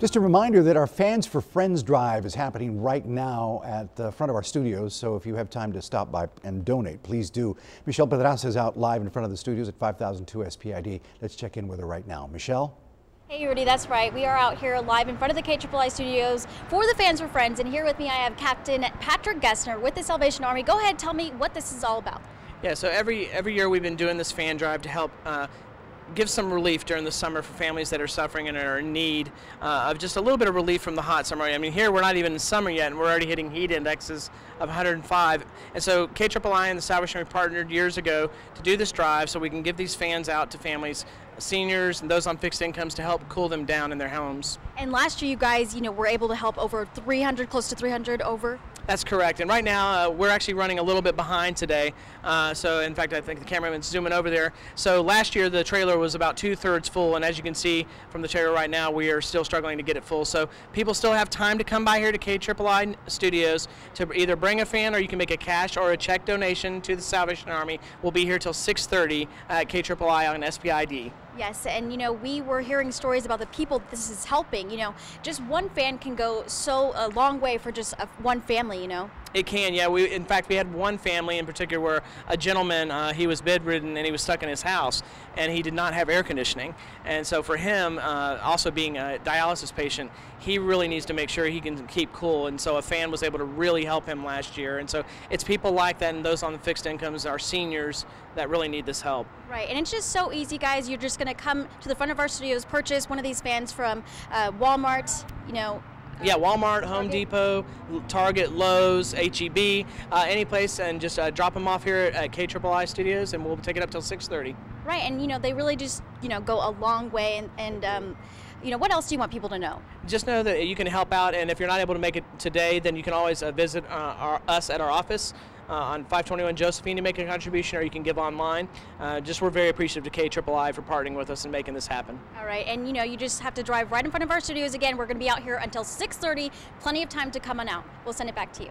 Just a reminder that our Fans for Friends drive is happening right now at the front of our studios. So if you have time to stop by and donate, please do. Michelle Pedraza is out live in front of the studios at 5002 SPID. Let's check in with her right now. Michelle? Hey Rudy, that's right. We are out here live in front of the KIII studios for the Fans for Friends. And here with me I have Captain Patrick Gessner with the Salvation Army. Go ahead, tell me what this is all about. Yeah, so every every year we've been doing this fan drive to help uh, give some relief during the summer for families that are suffering and are in need uh, of just a little bit of relief from the hot summer. I mean, here we're not even in summer yet, and we're already hitting heat indexes of 105. And so KIII and the Salvation Army partnered years ago to do this drive so we can give these fans out to families, seniors, and those on fixed incomes to help cool them down in their homes. And last year, you guys, you know, were able to help over 300, close to 300 over. That's correct. And right now, uh, we're actually running a little bit behind today. Uh, so, in fact, I think the cameraman's zooming over there. So, last year, the trailer was about two thirds full. And as you can see from the trailer right now, we are still struggling to get it full. So, people still have time to come by here to KIII Studios to either bring a fan or you can make a cash or a check donation to the Salvation Army. We'll be here till 6.30 at KIII on SPID. Yes, and you know, we were hearing stories about the people this is helping. You know, just one fan can go so a long way for just a, one family, you know. It can, yeah. We, in fact, we had one family in particular where a gentleman, uh, he was bedridden and he was stuck in his house, and he did not have air conditioning. And so for him, uh, also being a dialysis patient, he really needs to make sure he can keep cool. And so a fan was able to really help him last year. And so it's people like that and those on the fixed incomes, our seniors, that really need this help. Right, and it's just so easy, guys. You're just going to come to the front of our studios, purchase one of these fans from uh, Walmart, you know, yeah, Walmart, Home Depot, Target, Lowe's, HEB, uh, any place, and just uh, drop them off here at KIII Studios, and we'll take it up till 6:30. Right, and you know they really just you know go a long way, and, and um, you know what else do you want people to know? Just know that you can help out, and if you're not able to make it today, then you can always uh, visit uh, our, us at our office uh, on 521 Josephine to make a contribution, or you can give online. Uh, just we're very appreciative to KIII for partnering with us and making this happen. All right, and you know you just have to drive right in front of our studios again. We're going to be out here until 6:30. Plenty of time to come on out. We'll send it back to you.